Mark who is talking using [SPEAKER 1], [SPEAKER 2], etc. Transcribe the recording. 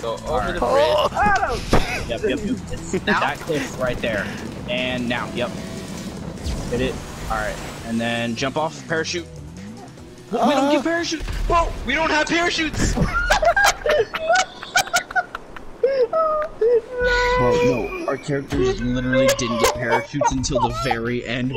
[SPEAKER 1] Go over the
[SPEAKER 2] Oh.
[SPEAKER 1] Adam!
[SPEAKER 3] Yep, yep, yep. It's that cliff right there. And now, yep. Hit it. Alright. And then jump off, parachute. Uh, we don't get uh. parachutes. Whoa! We don't have parachutes! Bro, oh, no, our characters literally didn't get parachutes until the very end.